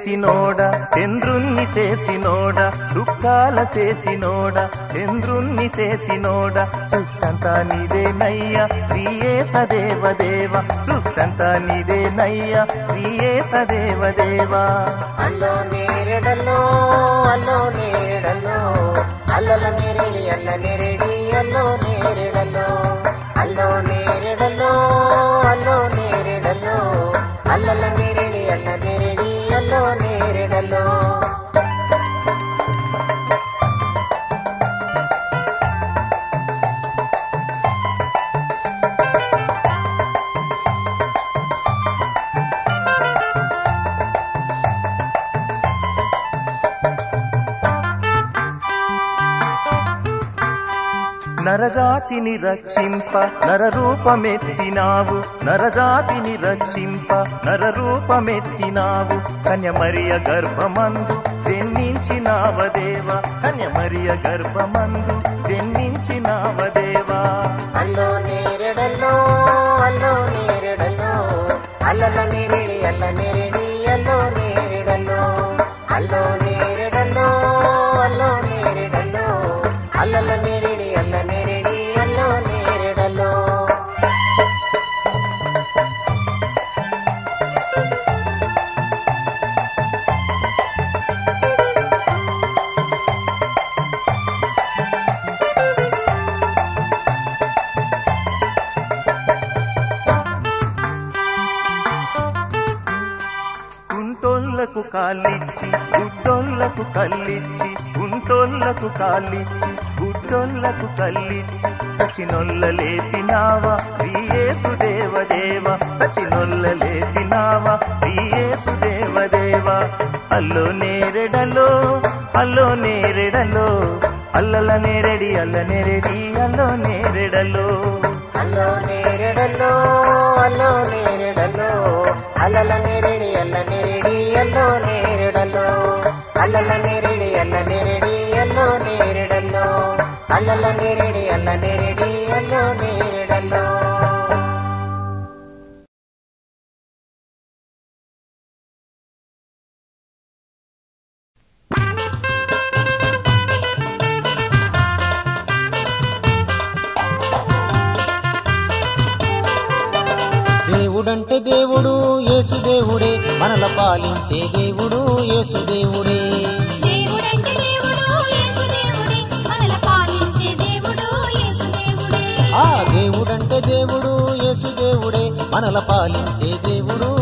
చేసినోడ చంద్రుణ్ణి చేసినోడ దుఃఖాల చేసినోడ చంద్రుణ్ణి చేసినోడ. సృష్టంతా నీదేనయ్యా ప్రియే సదేవదేవ. సృష్టంతా నీదేనయ్యా ప్రియే సదేవదేవా. అల్లో నేరిడల్లో అల్లో నేరిడల్లో. అల్లల నేరిడి అల్ల నేరిడి అల్లో నేరిడల్లో. అల్లో నరజాతిని రక్షింప నరరూపమెత్తినావు. నరజాతిని రక్షింప నరరూపమెత్తినావు. కన్యమరియ గర్భమందు జన్మించినావదేవ కన్యమరియ గర్భమందు జన్మించినావదేవా అల్లో నేరిడల్లో అల్లో నేరిడల్లో అల్లల నేరిడి అల్ల కుంటోళ్ళకు గుడ్డొల్లకు గుడ్డోళ్ళకు కల్లిచ్చి సచినొల్ల లేపినావా? ప్రియేసు దేవదేవ సచినొల్ల లేపినావా? ప్రియేసు దేవదేవ అల్లో నేరెడలో అల్లో నేరెడలో అల్లల నేరెడి అల్ల నేరెడి అల్లో నేరెడలో. అల్లో నేరెడలో అల్లో నేరెడలో అల్లల నేరెడి అల్ల నేరెడి అల్లో నేరెడలో. అల్లల నేరిడి అల్ల నేరిడి అల్లో నేరిడల్లో అల్లల నేరిడి అల్ల నేరిడి అల్లో నేరిడల్లో దేవుడంటే దేవుడు యేసు దేవుడే. మనల పాలించే దేవుడు యేసు దేవుడే. దేవుడంటే దేవుడు యేసు దేవుడే. మనల పాలించే దేవుడు యేసు దేవుడే. ఆ దేవుడంటే దేవుడు యేసు దేవుడే. మనల పాలించే దేవుడే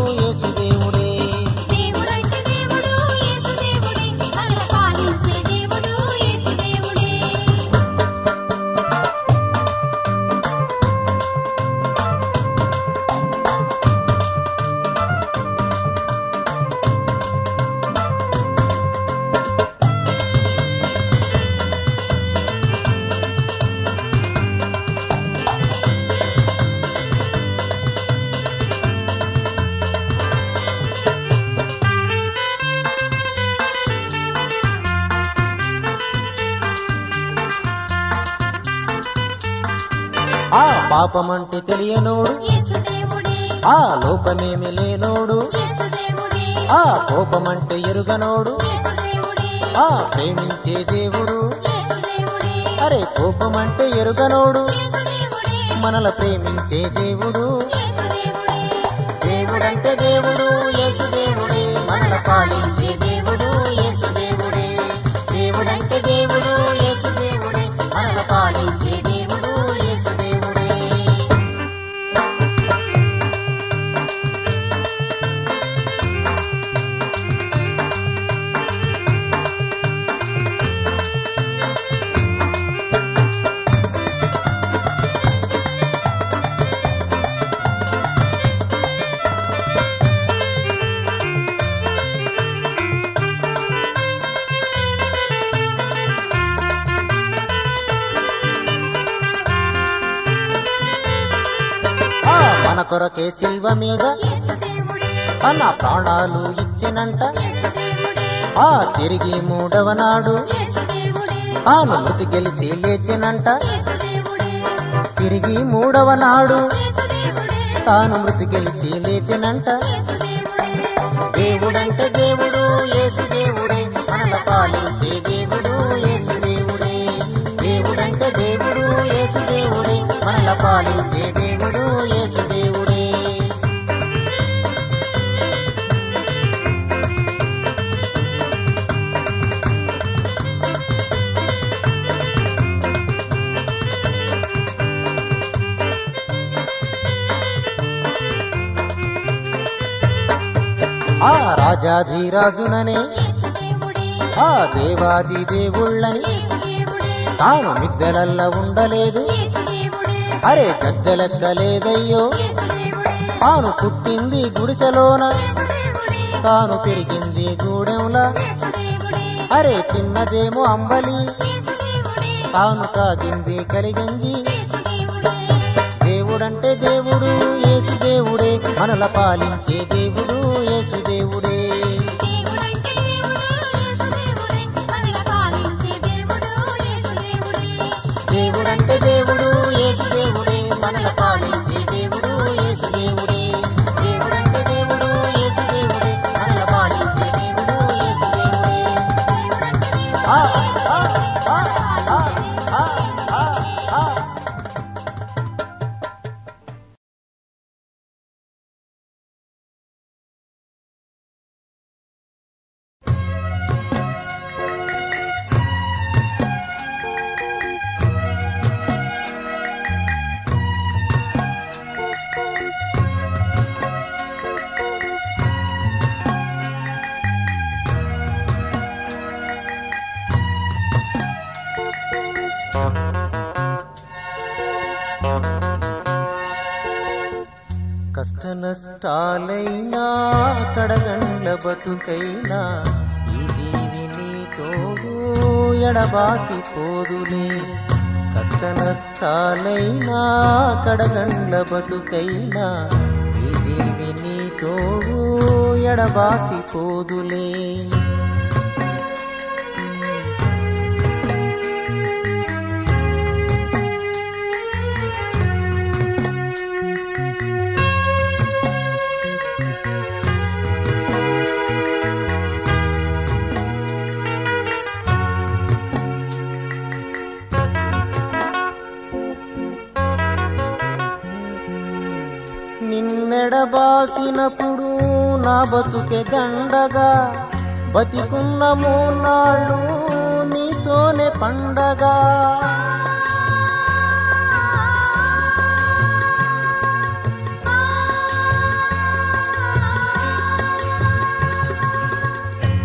పాపమంటే తెలియనోడు. ఆ లోపమేమి లేనోడు. ఆ కోపమంటే ఎరుగనోడు. ఆ ప్రేమించే దేవుడు. అరే కోపమంటే ఎరుగనోడు. మనల ప్రేమించే దేవుడే. దేవుడంటే దేవుడు. యేసు దేవుడే మనల పాలించే కొరకే శిల్వ మీద అన్న ప్రాణాలు ఇచ్చినంట. ఆ తిరిగి మూడవ నాడు ఆను మృతి గెలిచి లేచినంట. తిరిగి మూడవ నాడు తాను మృతి గెలిచి లేచినంట. దేవుడంటే దేవుడు ఏసు దేవుడే మనల పాలించే దేవుడు ఏసు దేవుడే దేవుడంటే దేవుడు ఏసు దేవుడే మనల పాలించే దేవుడు. రాజాధిరాజుననే. ఆ దేవాది దేవుళ్ళని తాను మిద్దెలల్ల ఉండలేదు. అరే గద్దెలెక్కలేదయ్యో. తాను పుట్టింది గుడిసెలోన. తాను పెరిగింది గూడెంలా. అరే తిన్నదేమో అంబలి. తాను తాగింది కలిగంజి. దేవుడంటే దేవుడు ఏసు దేవుడే మనల పాలించే దేవుడు. దేవుడంటే దేవుడు ఆ, ఆ, నష్టాలైనా కడగండ్ల బతుకైనా ఈ జీవిని తోడు ఎడబాసి పోదులే. కష్ట నష్టాలైనా కడగండ్ల బతుకైనా ఈ జీవిని తోడు ఎడబాసి పోదులే నా బతుకే దండగా బతికున్న మూనాళ్ళు నీతోనే పండగా.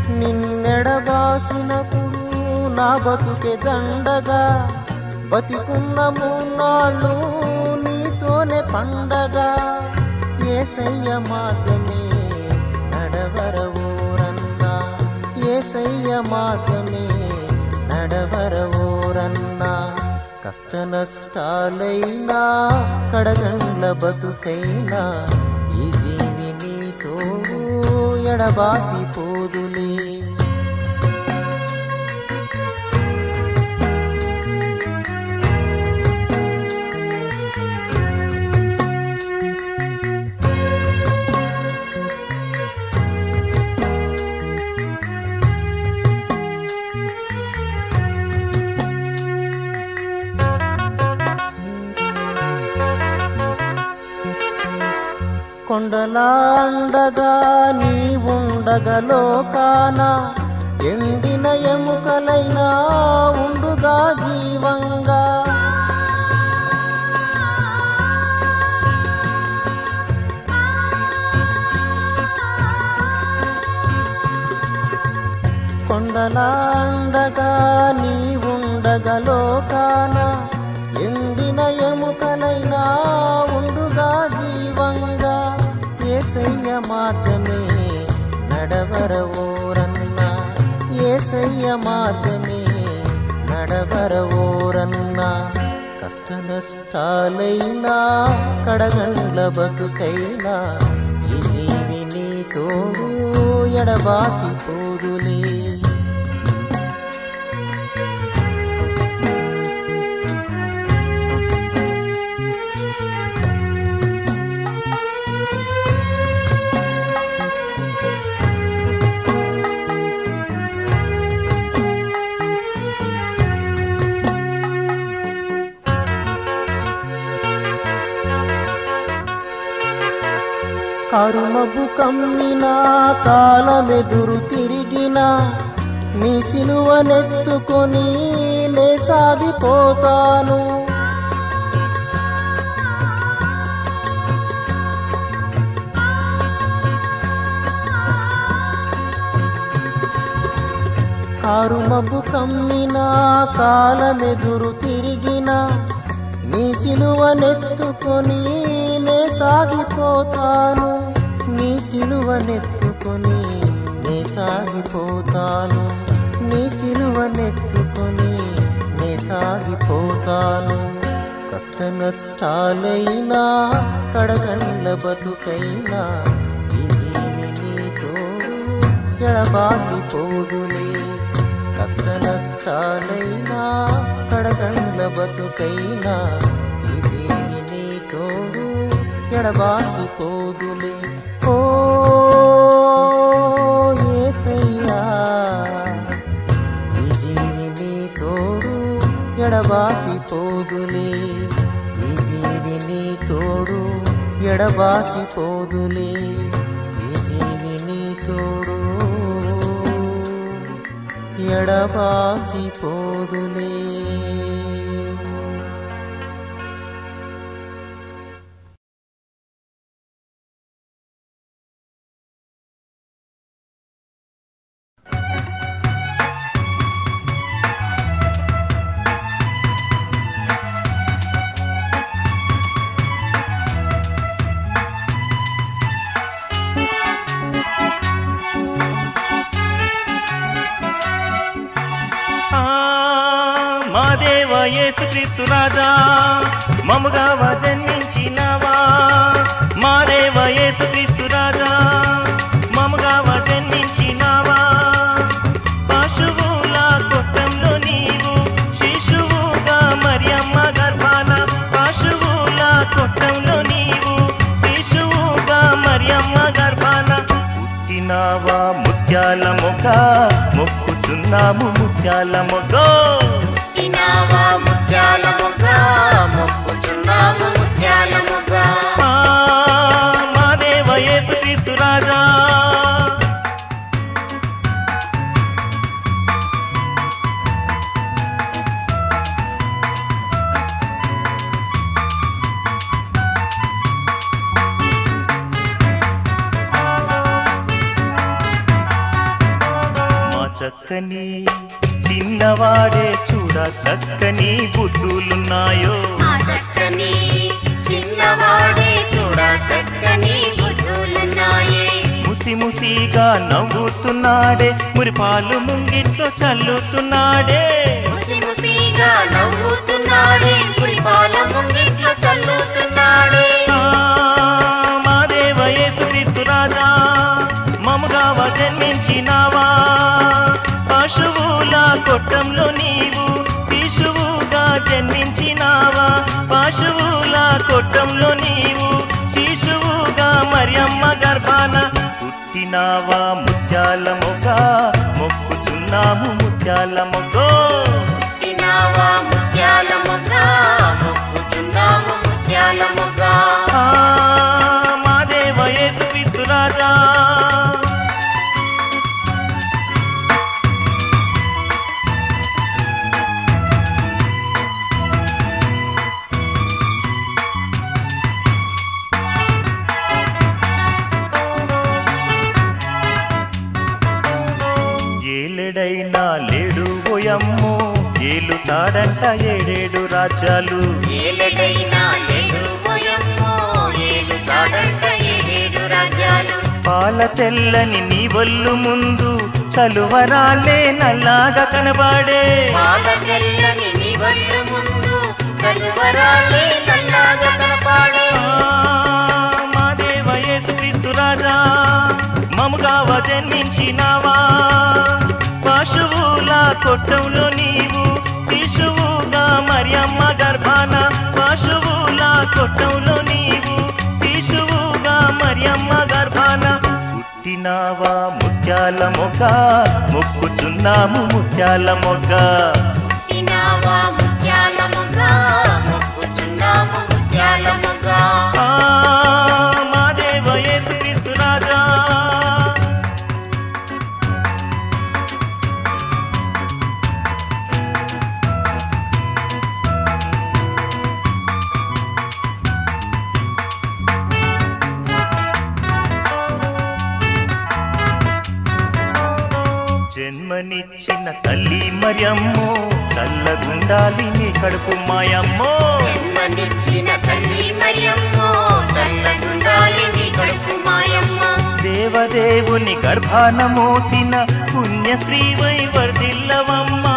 నిన్నెడబాసినప్పుడు నా బతుకే దండగా బతికున్న మూనాళ్ళు నీతోనే పండగా. ఏసయ్య మార్గమే నడవరవోరన్నా ఏసయ్య మార్గమే నడవరవోరన్నా కష్ట నష్టాలైనా కడగండ్ల బతుకైనా ఈ జీవిని తోడు ఎడబాసి నాండగా నీ ఉండగలోకాన ఎండిన ఎముకలైనా ఉండుగా జీవంగా. కొండలాండగా నీ ఉండగలోకాన ఏసయ్య మార్గమే నడవరవోరన్నా కష్ట నష్టాలైనా కడగండ్ల బతుకైనా ఈ జీవిని తోడు ఎడబాసిపోదులే కరుమబు కమ్మినా కాలమెదురు తిరిగిన నీ సిలువనెత్తుకొని నే సాగిపోతాను కారుమబు కమ్మినా కాలమెదురు తిరిగిన నీ సిలువనెత్తుకొని నే సాగిపోతాను నీ సిలువనెత్తుకొని నే సాగిపోతాను. నీ సిలువనెత్తుకొని నే సాగిపోతాను. కష్ట నష్టాలైనా కడగండ్ల బతుకైనా ఈ జీవిని తోడు ఎడబాసిపోదులే. కష్ట నష్టాలైనా కడగండ్ల బతుకైనా ఈ జీవిని తోడు ఎడబాసిపోదులే ఎడబాసిపోదులే ఈ నీ తోడు. పో యేసుక్రీస్తు మముగా జన్మించినవా? మా దేవ యేసుక్రీస్తు రాజా మముగా జన్మించినవా? పశువుల కొట్టంలో నీవు శిశువుగా మరియమ్మ గర్భాన పశువుల కొట్టంలో నీవు శిశువుగా మరియమ్మ గర్భాన పుట్టినావా? ముత్యాల మొగ్గ మొక్కుచున్నాము ముత్యాల మొగ్గ. పుట్టినావా ముత్యాల మొగ మొక్కుచున్నాము ముత్యాల మొగ్గ. రాజ్యాలు. పాల తెల్లని నీ వల్లు ముందు చలువరాలే నల్లాగా కనబాడే. పాల తెల్లని నీ వడ్ల ముందు కలువరాలే నల్లాగా కనపాడే. మా దేవ యేసుక్రీస్తు రాజా మముగావ జన్మించినావా పశువుల కొట్టంలో నీవు శిశువుగా మరియమ్మ గర్భాన పశువుల కొట్టంలో నీవు శిశువుగా మరియమ్మ గర్భాన పుట్టినావా ముత్యాల మొగ్గ మొక్కుచున్నాము ముత్యాల మొగ్గ. చల్లగుండాలి నీ కడుపు మాయమ్మో. జన్మనిచ్చిన తల్లి మరియమ్మో చల్లగుండాలి నీ కడుపు మాయమ్మ. దేవదేవుని గర్భాన మోసిన పుణ్య శ్రీవై వర్ధిల్లవమ్మా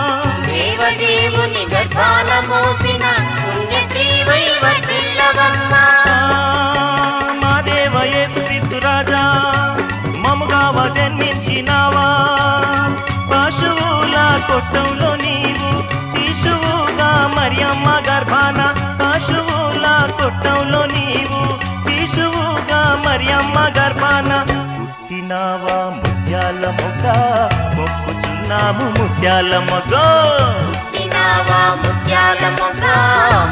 దేవదేవుని గర్భాన మోసిన పుణ్యశ్రీవై వర్ధిల్లవమ్మ మా దేవ యేసుక్రీస్తు రాజా మముగావ జన్మించినావా. పశువుల కొట్టంలో మొక్కుచున్నాము ముత్యాల మొగ్గ తినావా ముత్యాల మొగ్గ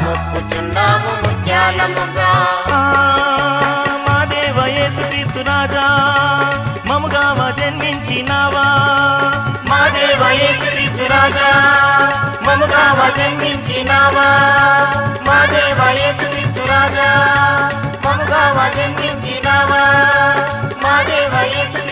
మొక్కుచున్నాము ముత్యాల మొగ్గ ఆ, మా దేవ యేసుక్రీస్తు రాజా మముగావ జన్మించినావా. మా దేవ యేసుక్రీస్తు రాజా మముగావ జన్మించినావా. మా దేవ యేసుక్రీస్తు రాజా మముగావ జన్మించినావా. మా దేవ యేసుక్రీస్తు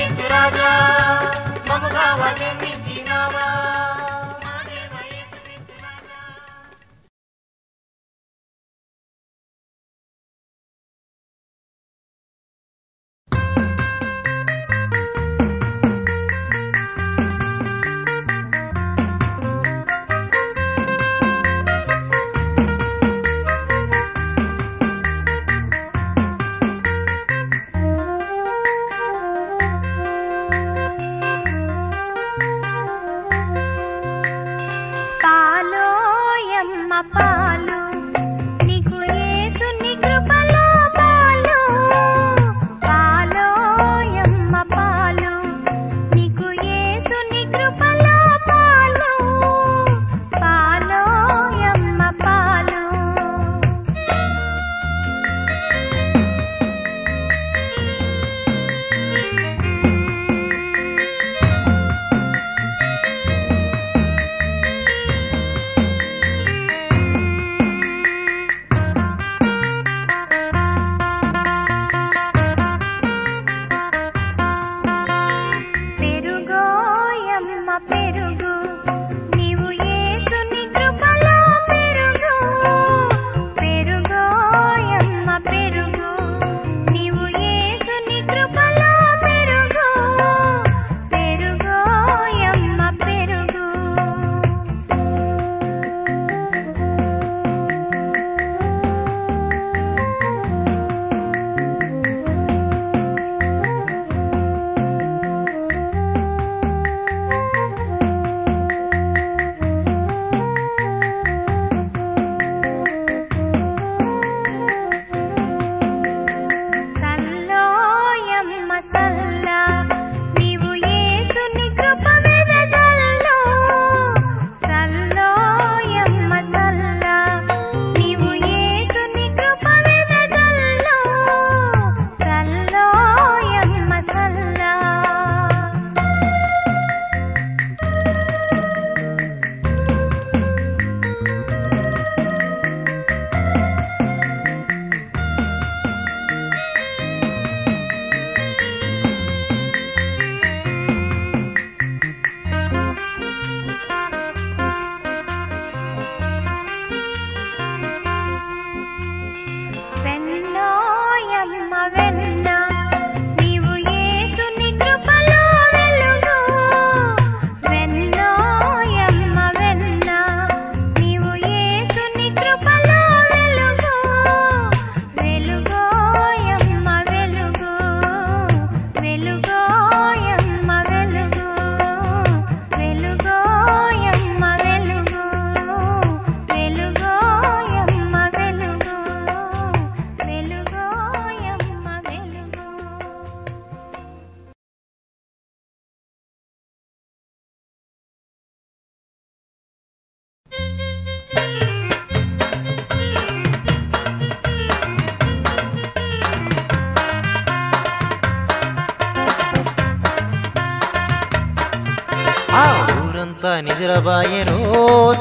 నిద్రబాయెరో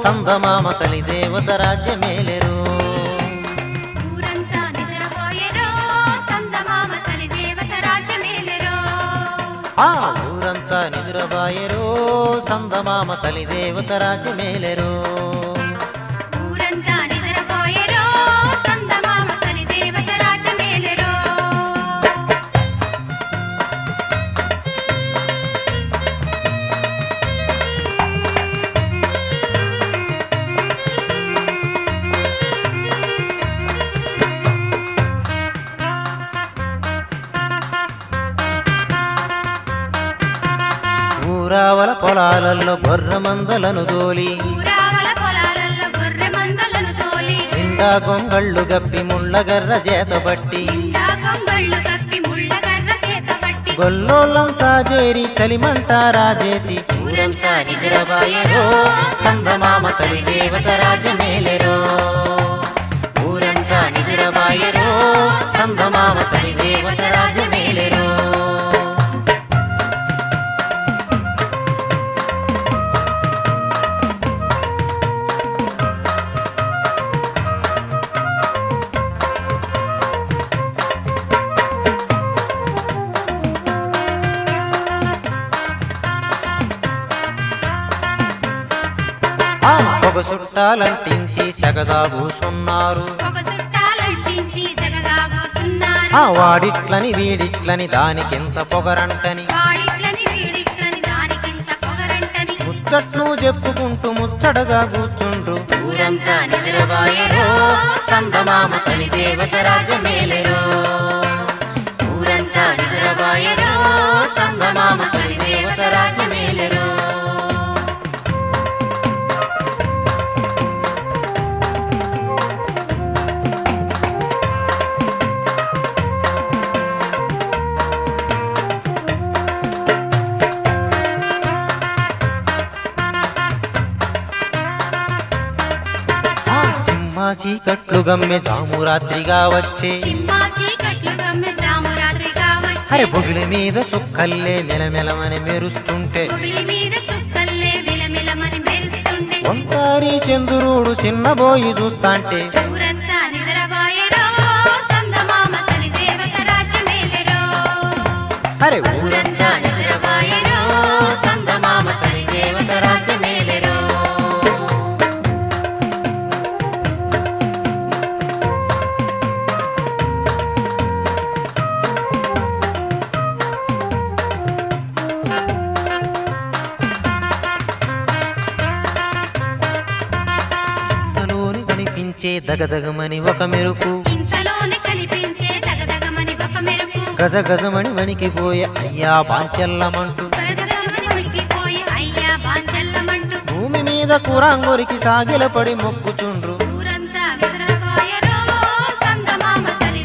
సందమామ సలి దేవత రాజ్యమేలెరో ఊరంతా నిద్రపోయెరో సందమామ సలి దేవత రాజ్యమేలెరో ఆ పొలాలలో గొర్రె మందలను దోలి ఊరావల పొలాలలో గొర్రె మందలను తోలి. నిండా గొంగళ్ళు గప్పి ముళ్ళగర్ర చేతబట్టి గొల్లోళ్ళంతా చేరి చలిమంట రాజేసి. ఊరంతా నిద్రబాయెరో సందమామ సలి దేవత రాజ్యమేలెరో ఊరంతా నిద్రబాయెరో సందమామ సలి దేవత రాజ్యమేలెరో చుట్టాలంటించి సగదా కూసున్నారు ఒక చుట్టాలంటించి సగగా కూసున్నారు ఆ వాడిట్లని వీడిట్లని దానికింత పొగరంటని. ముచ్చట్లు చెప్పుకుంటూ ముచ్చటగా కూర్చుండ్రు. ఊరంతా నిద్రబాయెరో సందమామ దేవత రాజ్యమేలెరో ఊరంతా నిద్రబాయెరో సందమామ సలి దేవత రాజ్యమేలెరో చీకట్లు గమ్మె జామురాత్రిగా వచ్చి. అరే బొగిలి మీద సుక్కల్లే మెలమెలమని మెరుస్తుంటే. ఒంటారి చంద్రుడు చిన్నబోయి చూస్తాంటే. అరే ఊరంతా దగదగమని ఒక మెరుపు. ఇంతలోనే కనిపించే దగదగమని ఒక మెరుపు. గజగజమని వణికిపోయే అయ్యా బాంచల్లమంటూ. భూమి మీద కూరాంగోరికి సాగిలపడి మొక్కుచుండ్రు. ఊరంతా నిద్రపోయెరో సందమామ సలి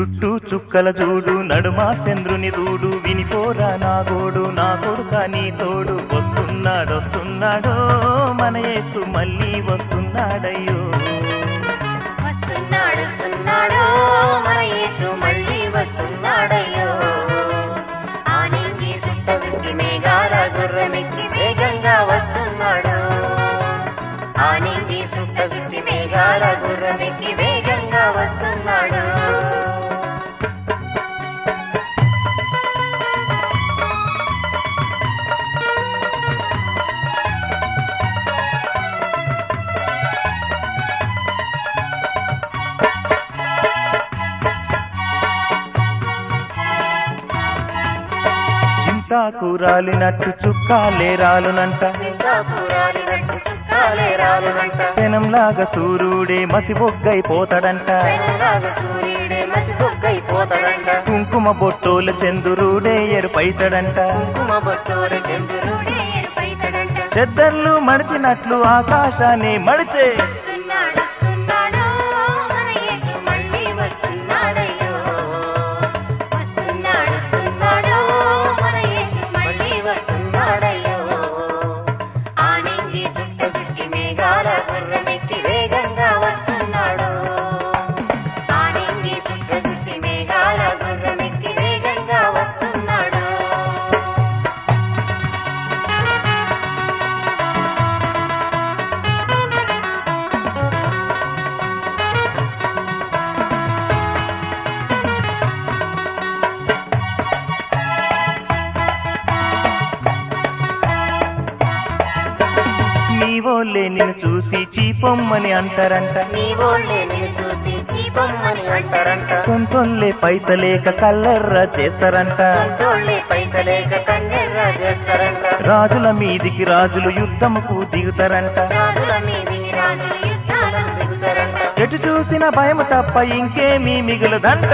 చుట్టూ చుక్కల చూడు నడుమా చంద్రుని దూడు వినిపోరా నా గోడు నా కొడుక నీ తోడు. వస్తున్నాడు వస్తున్నాడో మన యేసు మళ్ళీ వస్తున్నాడయ్యో. వస్తున్నాడు వస్తున్నాడో మన యేసు మళ్ళీ వస్తున్నాడయ్యో. రాలినట్టు చుక్కాలే రాలునంట. సింగాపురాలినట్టు చుక్కాలే రాలునంట పెనంలాగా సూర్యుడే మసిబొగ్గైపోతాడంట. కుంకుమ బొట్టోల చందురుడే ఎరుపైతడంట చెద్దర్లు మడిచినట్లు ఆకాశాన్ని మడిచే చీపొమ్మని అంటారంట. సొంతోళ్ళే పైసలేక కల్లెర్ర చేస్తారంట. రాజుల మీదికి రాజులు యుద్ధముకు దిగుతారంట. ఎటు చూసిన భయం తప్ప ఇంకేమీ మిగులదంట.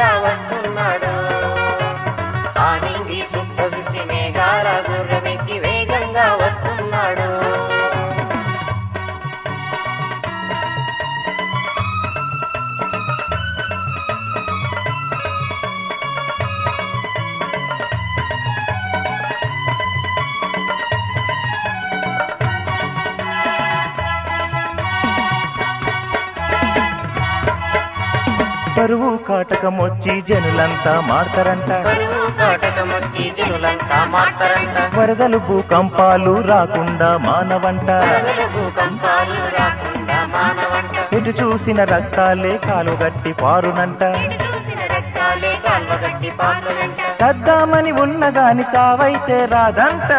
వస్తున్నాడు. ఆనింగి సుఖ కాటకమొచ్చి జనులంతా మాడతారంట. కాటకమొచ్చి జనులంతా మాట్లారంట వరదలు భూకంపాలు రాకుండా మానవంట. భూకంపాలు రాకుండా మానవంట. ఎటు చూసిన రక్తాలే కాలుగట్టి పారునంట. చద్దామని ఉన్నగాని చావైతే రాదంట.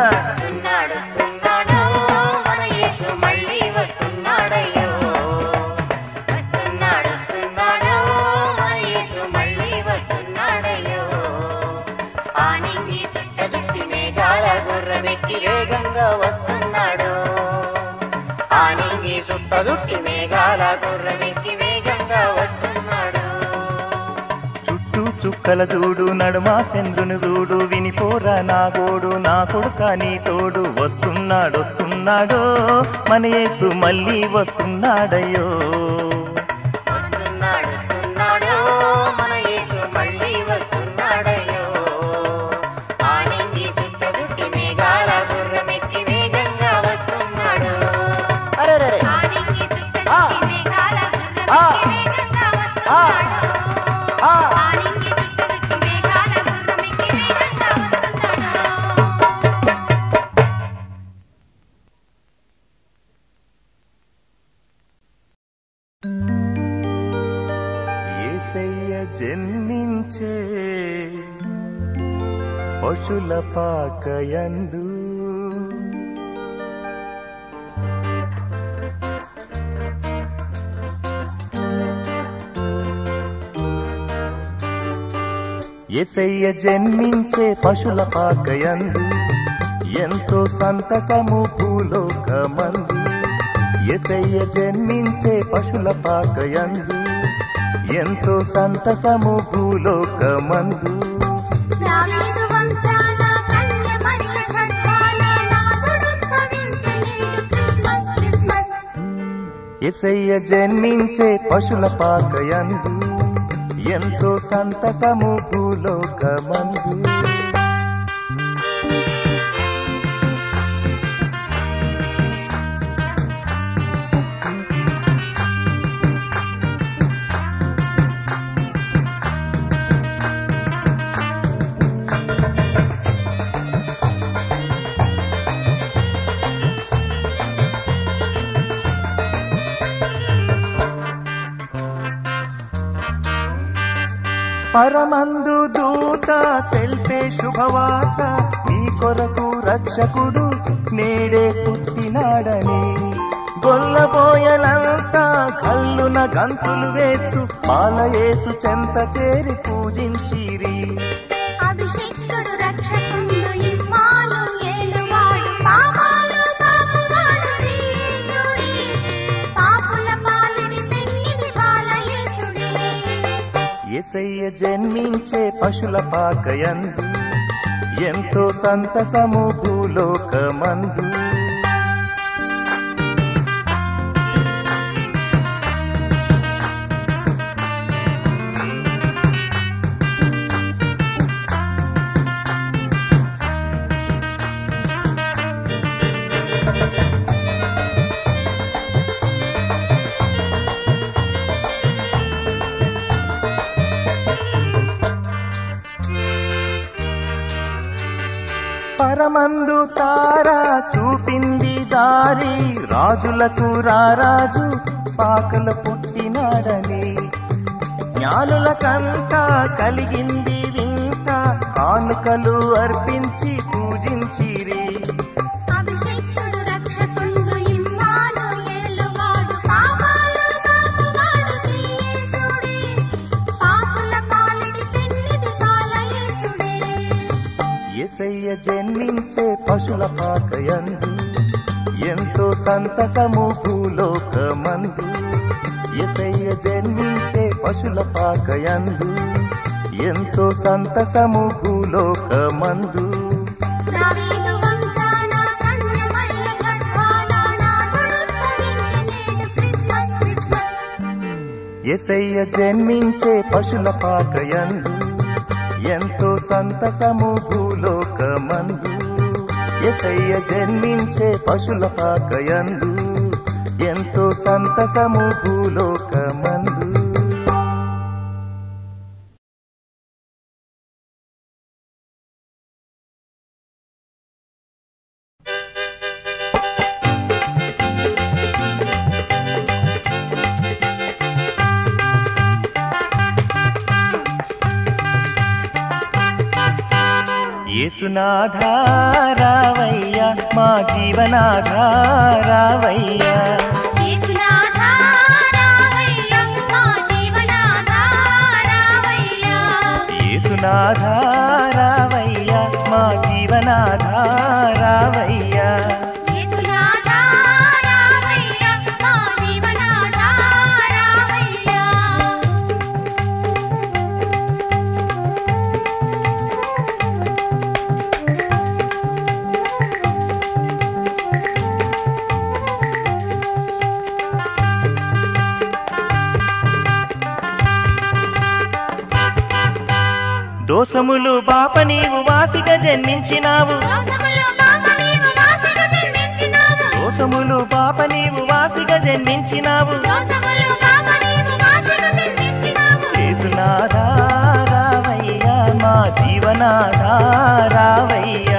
ఆనింగి మేఘాల గుర్రమెక్కి వేగంగా వస్తున్నాడు. చుట్టూ చుక్కల చూడు నడుమా చంద్రుని చూడు వినిపోరా నా గోడు నా కొడుక నీ తోడు వస్తున్నాడు వస్తున్నాడో మన యేసు మళ్ళీ వస్తున్నాడయ్యో. పాకయందు ఎసయ్య జన్మించే పశుల పాకయందు ఎంతో సంతసము భూలోకమందు. ఎసయ్య జన్మించే పశుల పాకయందు ఎంతో సంతసము భూలోకమందు. ఎసయ్య జన్మించే పశుల పాకయందు ఎంతో సంతసము భూలోకమందు. పరమందు దూత తెల్పే శుభవార్త నీ కొరకు రక్షకుడు నేడే పుట్టినాడని. గొల్లబోయలంతా కల్లున గంతులు వేస్తూ పాలయేసు చెంత చేరి పూజించిరి. సెయ్య జన్మించే పశుల పాకయందు ఎంతో సంతసము భూలోకమందు. రాజులకు రారాజు పాకల పుట్టినాడని. జ్ఞానులకంతా కలిగింది వింత కానుకలు అర్పించి పూజించిరి. జన్మించే పశుల పాకయందు ఎంతో సంతసము భూలోకమందు. ఎసయ్య జన్మించే పశుల పాకయందు. ఎంతో సంతసము భూలోకమందు. ఎసయ్య జన్మించే పశుల పాకయందు. ఎంతో సంతసము భూలోకమందు. ఎసయ్య జన్మించే పశుల పాకయందు ఎంతో సంతసము భూలోకమందు. రావయ్య మా జీవనాథా రావయ్య యేసునాధారావయ్య మా జీవనాధారావయ్య. దోసములు పాప నీవు వాసిగా జన్మించినావు. దోషములు బాప నీవు వాసిగా జన్మించినావు. దోసములు పాప నీవు వాసిగా జన్మించినావు. యేసునాధారావయ్య మా జీవనాధారావయ్య.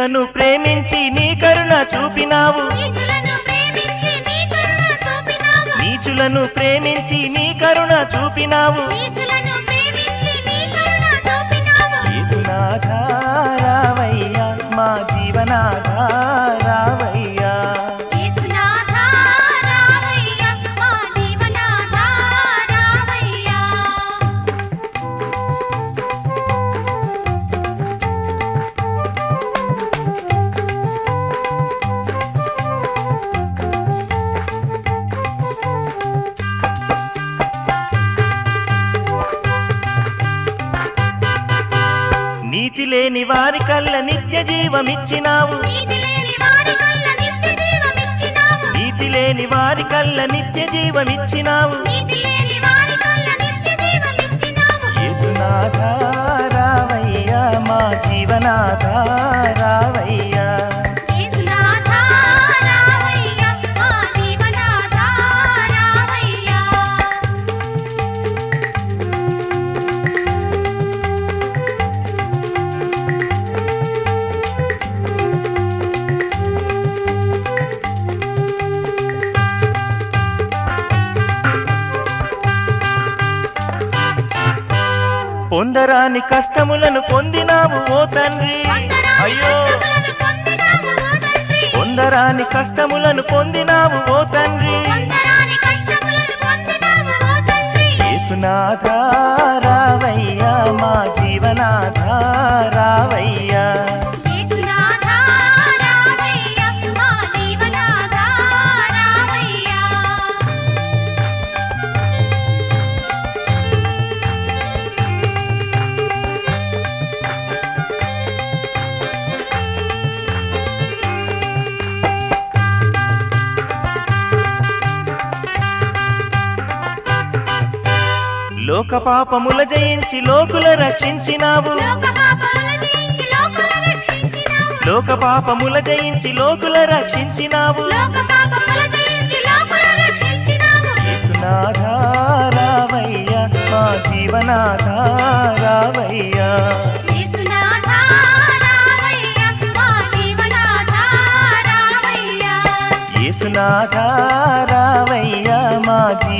నీచులను ప్రేమించి నీ కరుణ చూపినావు. నీచులను ప్రేమించి నీ కరుణ చూపినావు. నీచులను ప్రేమించి నీ నిత్య జీవమిచ్చినావు. నీతి లేని వారి కళ్ళ నిత్య జీవమిచ్చినావు. నీతి లేని వారి కల్ల నిత్య పొందరాని కష్టములను పొందినావు ఓ తండ్రి. అయ్యో. పొందరాని కష్టములను పొందినావు ఓ తండ్రి. యేసునాథారావయ్యా మా జీవనాధారావయ్యా లోక పాపముల జయించి లోకుల రక్షించినావు. లోక పాపముల జయించి లోకుల రక్షించినావు. లోక పాపముల జయించి లోకుల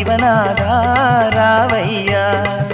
జీవనాధారావయ్యా.